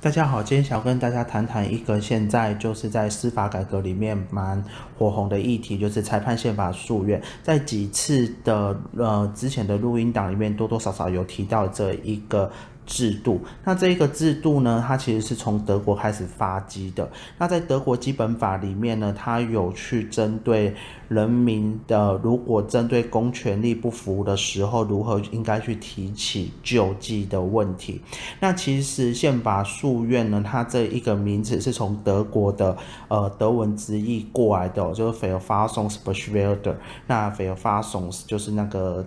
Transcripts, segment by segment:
大家好，今天想跟大家谈谈一个现在就是在司法改革里面蛮火红的议题，就是裁判宪法诉愿。在几次的呃之前的录音档里面，多多少少有提到这一个。制度，那这一个制度呢，它其实是从德国开始发迹的。那在德国基本法里面呢，它有去针对人民的，如果针对公权力不服的时候，如何应该去提起救济的问题。那其实宪法诉愿呢，它这一个名字是从德国的呃德文直译过来的，就是 f a i r f a s o n s b e s c h w e r d e 那 f a i r f a s o n s 就是那个。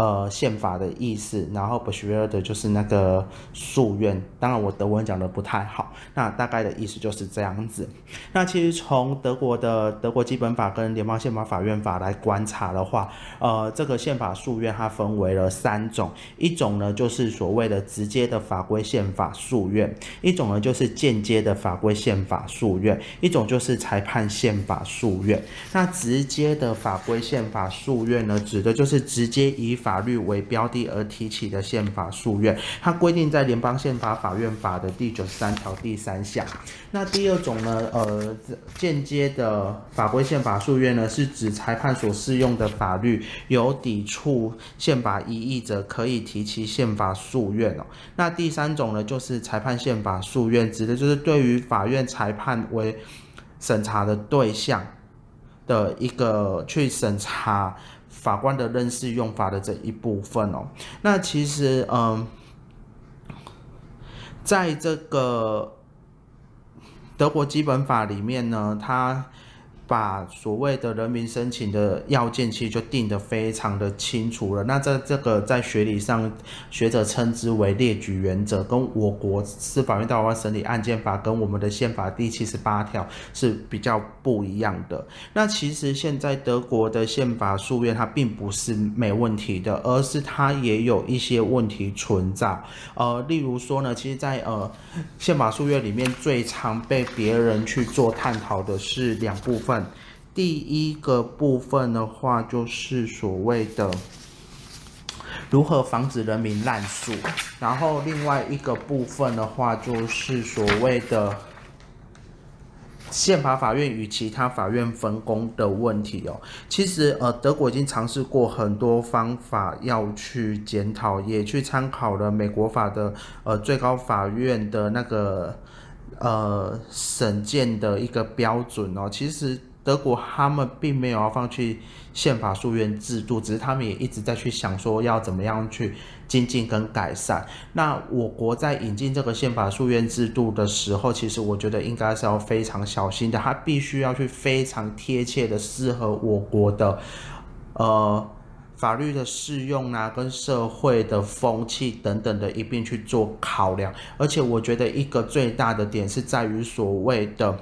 呃，宪法的意思，然后 b e s c h w e r 的就是那个诉愿。当然，我德文讲的不太好，那大概的意思就是这样子。那其实从德国的德国基本法跟联邦宪法法院法来观察的话，呃，这个宪法诉愿它分为了三种，一种呢就是所谓的直接的法规宪法诉愿，一种呢就是间接的法规宪法诉愿，一种就是裁判宪法诉愿。那直接的法规宪法诉愿呢，指的就是直接以法法律为标的而提起的宪法诉愿，它规定在联邦宪法法院法的第九十三条第三项。那第二种呢，呃，间接的法规宪法诉愿呢，是指裁判所适用的法律有抵触宪法意义者，可以提起宪法诉愿哦。那第三种呢，就是裁判宪法诉愿，指的就是对于法院裁判为审查的对象的一个去审查。法官的认识用法的这一部分哦，那其实嗯，在这个德国基本法里面呢，它。把所谓的人民申请的要件，其实就定得非常的清楚了。那在这个在学理上，学者称之为列举原则，跟我国司法院大法官审理案件法跟我们的宪法第七十八条是比较不一样的。那其实现在德国的宪法诉愿它并不是没问题的，而是它也有一些问题存在。呃，例如说呢，其实，在呃宪法诉愿里面最常被别人去做探讨的是两部分。第一个部分的话，就是所谓的如何防止人民滥诉，然后另外一个部分的话，就是所谓的宪法法院与其他法院分工的问题哦。其实呃，德国已经尝试过很多方法要去检讨，也去参考了美国法的呃最高法院的那个呃审件的一个标准哦。其实。德国他们并没有要放弃宪法诉愿制度，只是他们也一直在去想说要怎么样去精进跟改善。那我国在引进这个宪法诉愿制度的时候，其实我觉得应该是要非常小心的，它必须要去非常贴切的适合我国的呃法律的适用啊，跟社会的风气等等的一并去做考量。而且我觉得一个最大的点是在于所谓的。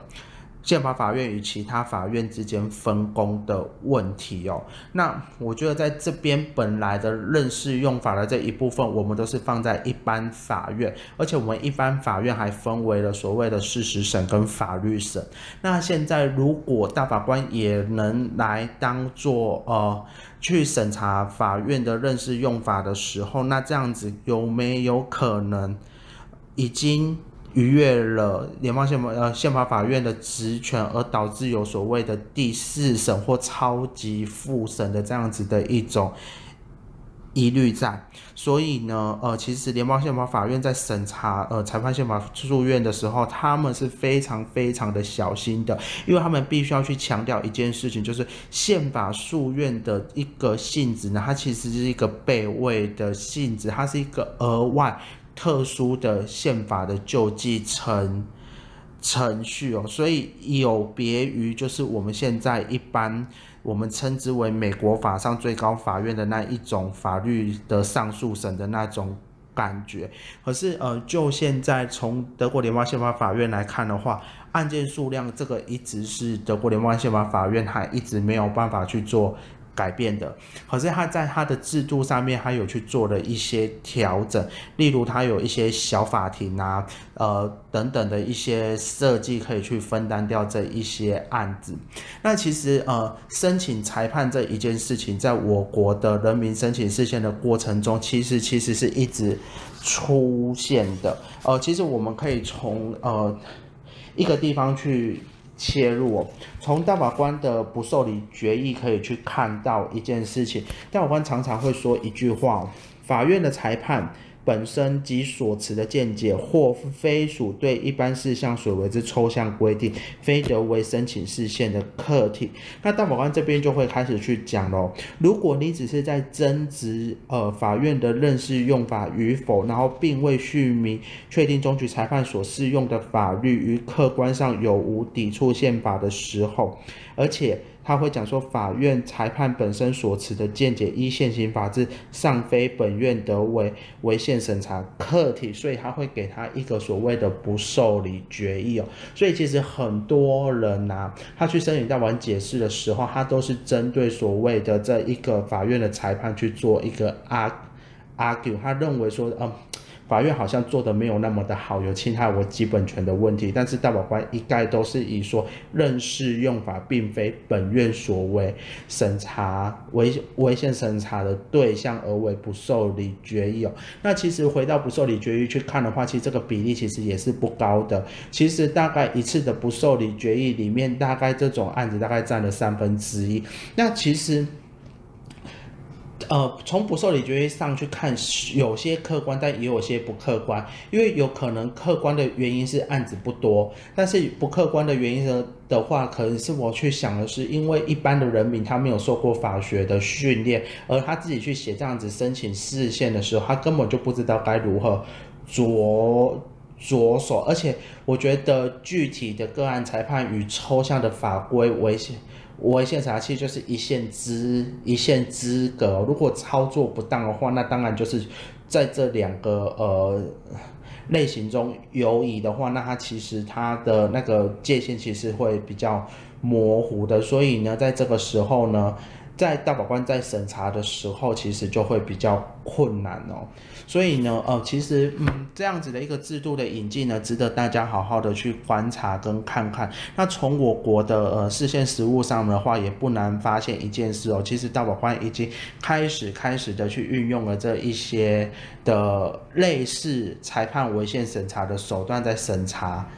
宪法法院与其他法院之间分工的问题哦，那我觉得在这边本来的认识用法的这一部分，我们都是放在一般法院，而且我们一般法院还分为了所谓的事实审跟法律审。那现在如果大法官也能来当做呃去审查法院的认识用法的时候，那这样子有没有可能已经？逾越了联邦宪法呃宪法法院的职权，而导致有所谓的第四审或超级复审的这样子的一种疑虑在。所以呢，呃，其实联邦宪法法院在审查呃裁判宪法诉愿的时候，他们是非常非常的小心的，因为他们必须要去强调一件事情，就是宪法诉愿的一个性质呢，它其实是一个备位的性质，它是一个额外。特殊的宪法的救济程程序哦，所以有别于就是我们现在一般我们称之为美国法上最高法院的那一种法律的上诉审的那种感觉。可是呃，就现在从德国联邦宪法法院来看的话，案件数量这个一直是德国联邦宪法法院还一直没有办法去做。改变的，可是他在他的制度上面，他有去做了一些调整，例如他有一些小法庭啊，呃等等的一些设计，可以去分担掉这一些案子。那其实呃，申请裁判这一件事情，在我国的人民申请事件的过程中，其实其实是一直出现的。呃，其实我们可以从呃一个地方去。切入哦，从大法官的不受理决议可以去看到一件事情。大法官常常会说一句话：法院的裁判。本身及所持的见解，或非属对一般事项所为之抽象规定，非得为申请事项的客体。那大法官这边就会开始去讲喽。如果你只是在争执呃法院的认识用法与否，然后并未续明确定中局裁判所适用的法律与客观上有无抵触宪法的时候，而且。他会讲说，法院裁判本身所持的见解，依现行法制，尚非本院得为违宪审查客体，所以他会给他一个所谓的不受理决议哦。所以其实很多人呐，他去申请大法解释的时候，他都是针对所谓的这一个法院的裁判去做一个 argue，他认为说，嗯。法院好像做的没有那么的好，有侵害我基本权的问题，但是大法官一概都是以说认识用法并非本院所为审查违违宪审查的对象而为不受理决议哦。那其实回到不受理决议去看的话，其实这个比例其实也是不高的。其实大概一次的不受理决议里面，大概这种案子大概占了三分之一。那其实。呃，从不受理决议上去看，有些客观，但也有些不客观。因为有可能客观的原因是案子不多，但是不客观的原因呢的话，可能是我去想的是，因为一般的人民他没有受过法学的训练，而他自己去写这样子申请视线的时候，他根本就不知道该如何着着手。而且我觉得具体的个案裁判与抽象的法规危险。违宪查器就是一线之一线之隔，如果操作不当的话，那当然就是在这两个呃类型中游移的话，那它其实它的那个界限其实会比较模糊的，所以呢，在这个时候呢。在大法官在审查的时候，其实就会比较困难哦。所以呢，呃，其实嗯，这样子的一个制度的引进呢，值得大家好好的去观察跟看看。那从我国的呃视线实务上的话，也不难发现一件事哦，其实大法官已经开始开始的去运用了这一些的类似裁判违宪审查的手段，在审查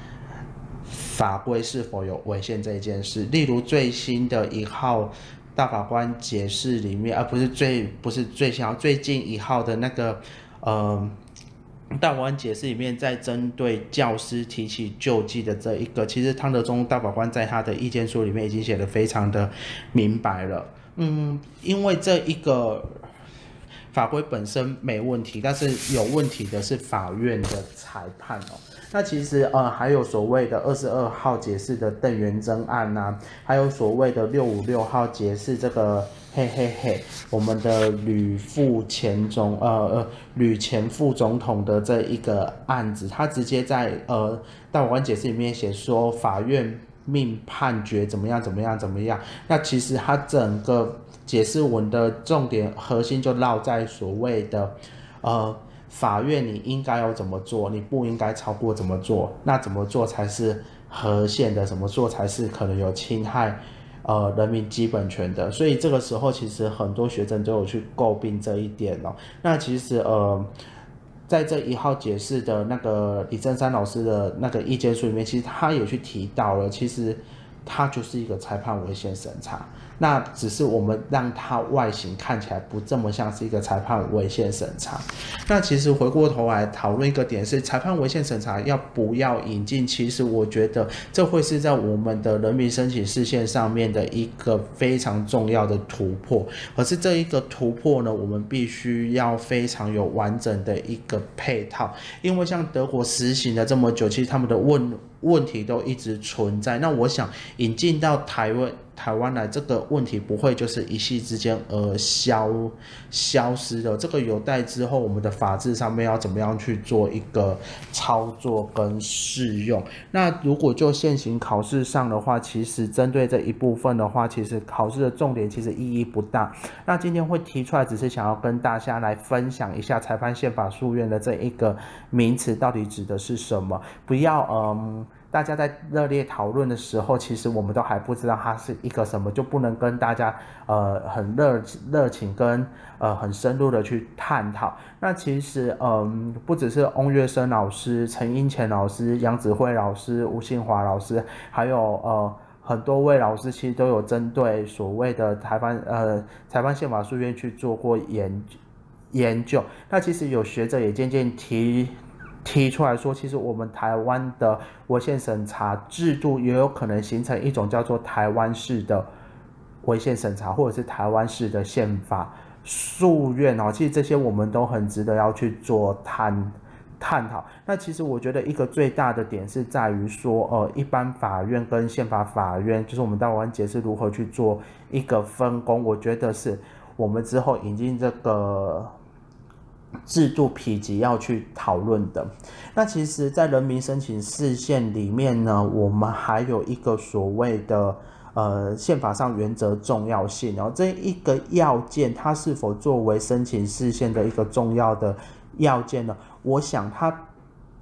法规是否有违宪这一件事。例如最新的一号。大法官解释里面，而不是最不是最想最近一号的那个，呃，大法官解释里面在针对教师提起救济的这一个，其实汤德宗大法官在他的意见书里面已经写的非常的明白了。嗯，因为这一个法规本身没问题，但是有问题的是法院的裁判哦。那其实呃还有所谓的二十二号解释的邓元珍案呐，还有所谓的六五六号解释这个嘿嘿嘿，我们的吕副前总呃呃吕前副总统的这一个案子，他直接在呃大法官解释里面写说法院命判决怎么样怎么样怎么样，那其实他整个解释文的重点核心就落在所谓的呃。法院你应该要怎么做？你不应该超过怎么做？那怎么做才是合宪的？怎么做才是可能有侵害呃人民基本权的？所以这个时候其实很多学生都有去诟病这一点哦。那其实呃，在这一号解释的那个李正山老师的那个意见书里面，其实他也去提到了，其实他就是一个裁判违宪审查。那只是我们让它外形看起来不这么像是一个裁判违宪审查。那其实回过头来讨论一个点是，裁判违宪审查要不要引进？其实我觉得这会是在我们的人民申请视线上面的一个非常重要的突破。可是这一个突破呢，我们必须要非常有完整的一个配套，因为像德国实行了这么久，其实他们的问问题都一直存在。那我想引进到台湾。台湾来，这个问题不会就是一夕之间而消消失的。这个有待之后我们的法制上面要怎么样去做一个操作跟适用。那如果就现行考试上的话，其实针对这一部分的话，其实考试的重点其实意义不大。那今天会提出来，只是想要跟大家来分享一下裁判宪法诉愿的这一个名词到底指的是什么，不要嗯。大家在热烈讨论的时候，其实我们都还不知道它是一个什么，就不能跟大家呃很热热情跟呃很深入的去探讨。那其实嗯，不只是翁月生老师、陈英乾老师、杨子慧老师、吴信华老师，还有呃很多位老师，其实都有针对所谓的台湾呃台湾宪法书院去做过研研究。那其实有学者也渐渐提。提出来说，其实我们台湾的违宪审查制度也有可能形成一种叫做台湾式的违宪审查，或者是台湾式的宪法诉愿哦。其实这些我们都很值得要去做探探讨。那其实我觉得一个最大的点是在于说，呃，一般法院跟宪法法院，就是我们待会解释如何去做一个分工。我觉得是我们之后引进这个。制度匹级要去讨论的，那其实，在人民申请视线里面呢，我们还有一个所谓的呃宪法上原则重要性，然后这一个要件，它是否作为申请视线的一个重要的要件呢？我想它。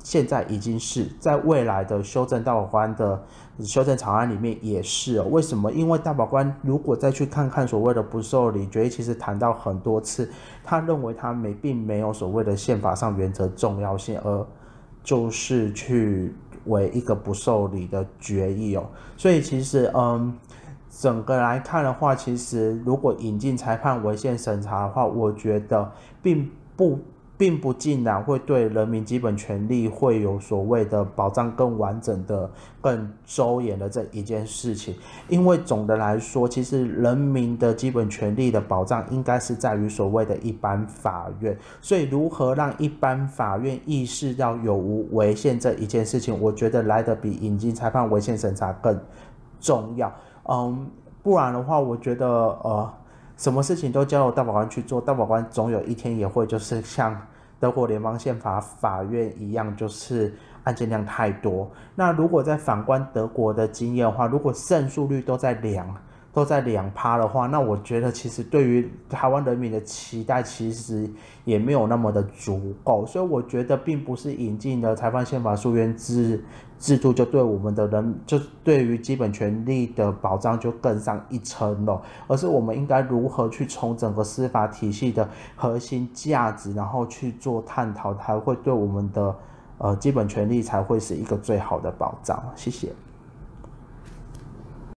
现在已经是在未来的修正大法官的修正草案里面也是哦。为什么？因为大法官如果再去看看所谓的不受理决议，其实谈到很多次，他认为他没并没有所谓的宪法上原则重要性，而就是去为一个不受理的决议哦。所以其实嗯，整个来看的话，其实如果引进裁判违宪审查的话，我觉得并不。并不尽然会对人民基本权利会有所谓的保障更完整的、更周延的这一件事情，因为总的来说，其实人民的基本权利的保障应该是在于所谓的一般法院，所以如何让一般法院意识到有无违宪这一件事情，我觉得来的比引进裁判违宪审查更重要。嗯，不然的话，我觉得呃。什么事情都交由大法官去做，大法官总有一天也会就是像德国联邦宪法法院一样，就是案件量太多。那如果在反观德国的经验的话，如果胜诉率都在两。都在两趴的话，那我觉得其实对于台湾人民的期待其实也没有那么的足够，所以我觉得并不是引进了裁判宪法诉愿制制度就对我们的人就对于基本权利的保障就更上一层楼，而是我们应该如何去从整个司法体系的核心价值，然后去做探讨，才会对我们的呃基本权利才会是一个最好的保障。谢谢。